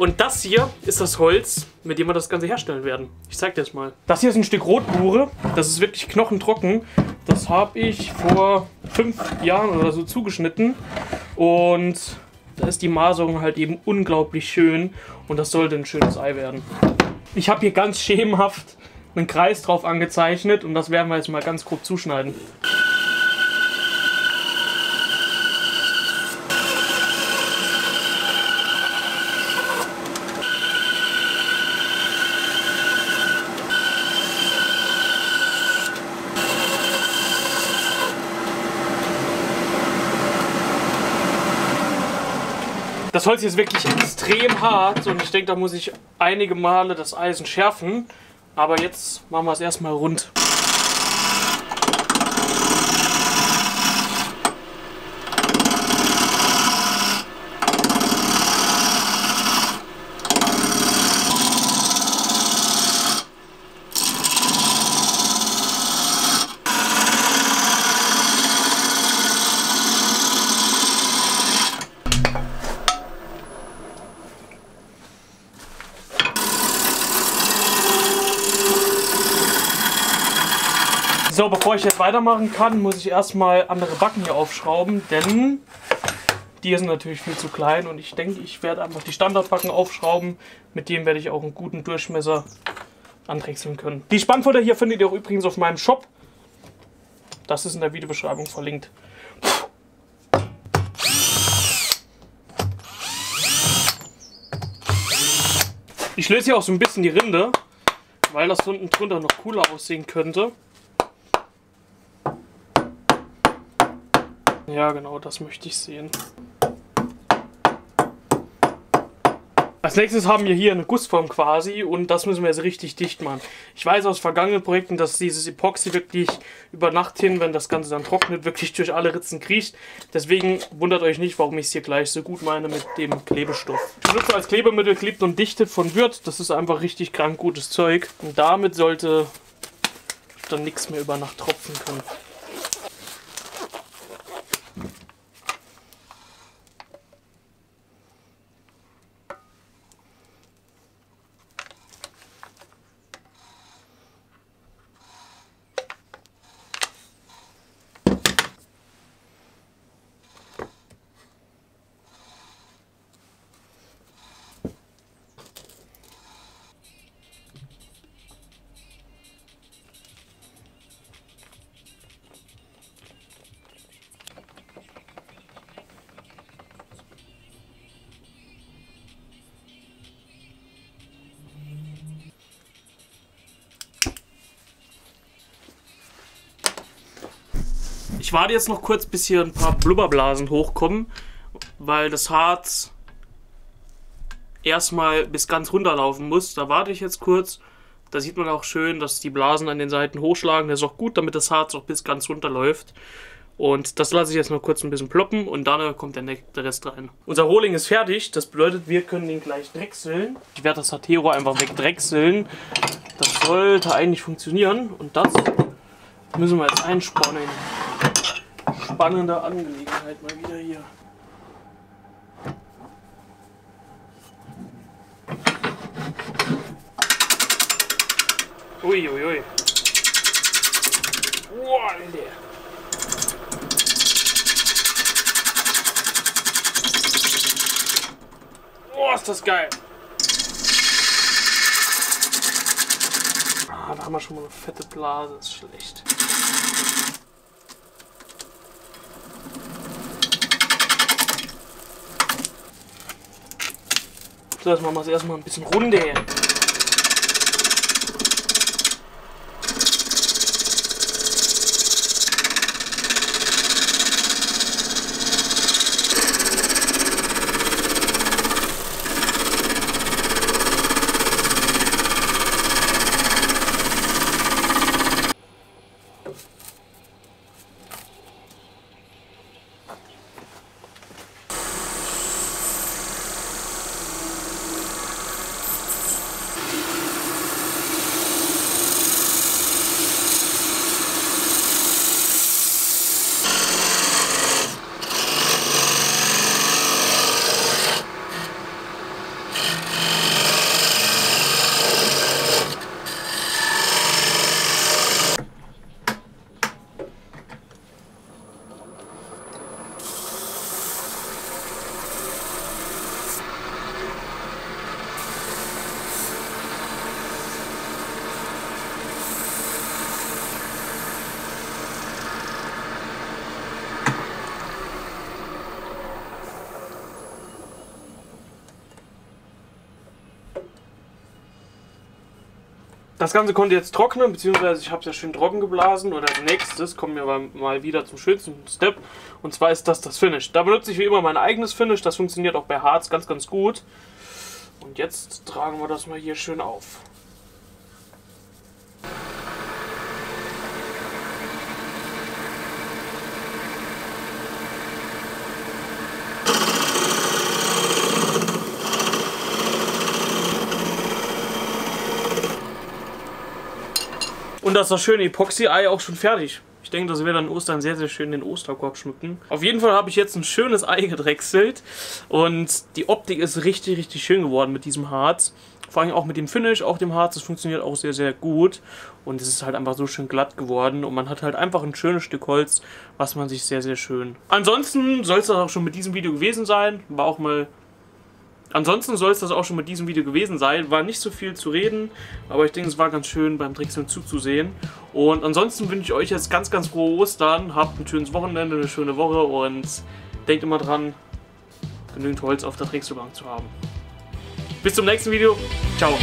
Und das hier ist das Holz, mit dem wir das Ganze herstellen werden. Ich zeig dir das mal. Das hier ist ein Stück Rotbuche. Das ist wirklich knochentrocken. Das habe ich vor fünf Jahren oder so zugeschnitten. Und da ist die Maserung halt eben unglaublich schön. Und das sollte ein schönes Ei werden. Ich habe hier ganz schemenhaft einen Kreis drauf angezeichnet. Und das werden wir jetzt mal ganz grob zuschneiden. Das Holz hier ist wirklich extrem hart und ich denke, da muss ich einige Male das Eisen schärfen. Aber jetzt machen wir es erstmal rund. So, bevor ich jetzt weitermachen kann, muss ich erstmal andere Backen hier aufschrauben, denn die sind natürlich viel zu klein und ich denke, ich werde einfach die Standardbacken aufschrauben. Mit denen werde ich auch einen guten Durchmesser andrechseln können. Die Spannfutter hier findet ihr auch übrigens auf meinem Shop. Das ist in der Videobeschreibung verlinkt. Ich löse hier auch so ein bisschen die Rinde, weil das unten drunter noch cooler aussehen könnte. Ja, genau, das möchte ich sehen. Als nächstes haben wir hier eine Gussform quasi und das müssen wir jetzt richtig dicht machen. Ich weiß aus vergangenen Projekten, dass dieses Epoxy wirklich über Nacht hin, wenn das Ganze dann trocknet, wirklich durch alle Ritzen kriecht. Deswegen wundert euch nicht, warum ich es hier gleich so gut meine mit dem Klebestoff. Ich benutze als Klebemittel klebt und dichtet von Wirt. Das ist einfach richtig krank gutes Zeug. Und damit sollte dann nichts mehr über Nacht tropfen können. Ich warte jetzt noch kurz, bis hier ein paar Blubberblasen hochkommen, weil das Harz erstmal bis ganz runterlaufen muss. Da warte ich jetzt kurz. Da sieht man auch schön, dass die Blasen an den Seiten hochschlagen. Das ist auch gut, damit das Harz auch bis ganz runterläuft. Und das lasse ich jetzt noch kurz ein bisschen ploppen und dann kommt der, Rest rein. Unser Rohling ist fertig, das bedeutet, wir können ihn gleich drechseln. Ich werde das Hatero einfach wegdrechseln. Das sollte eigentlich funktionieren und das müssen wir jetzt einspannen spannende Angelegenheit mal wieder hier. Uiuiui. Ui, ui. Wow, der. Oh, ist das geil. Ah, da haben wir schon mal eine fette Blase, ist schlecht. So, jetzt machen wir es erstmal ein bisschen runde. Das Ganze konnte jetzt trocknen, beziehungsweise ich habe es ja schön trocken geblasen. Und als nächstes kommen wir mal wieder zum schönsten Step. Und zwar ist das das Finish. Da benutze ich wie immer mein eigenes Finish. Das funktioniert auch bei Harz ganz, ganz gut. Und jetzt tragen wir das mal hier schön auf. Und das ist das schöne Epoxy-Ei auch schon fertig. Ich denke, das wird dann Ostern sehr, sehr schön den Osterkorb schmücken. Auf jeden Fall habe ich jetzt ein schönes Ei gedrechselt. Und die Optik ist richtig, richtig schön geworden mit diesem Harz. Vor allem auch mit dem Finish, auch dem Harz, das funktioniert auch sehr, sehr gut. Und es ist halt einfach so schön glatt geworden. Und man hat halt einfach ein schönes Stück Holz, was man sich sehr, sehr schön... Ansonsten soll es das auch schon mit diesem Video gewesen sein. War auch mal Ansonsten soll es das auch schon mit diesem Video gewesen sein. War nicht so viel zu reden, aber ich denke, es war ganz schön beim Drechseln zuzusehen. Und ansonsten wünsche ich euch jetzt ganz, ganz frohe Ostern. Habt ein schönes Wochenende, eine schöne Woche und denkt immer dran, genügend Holz auf der Drechselbank zu haben. Bis zum nächsten Video. Ciao.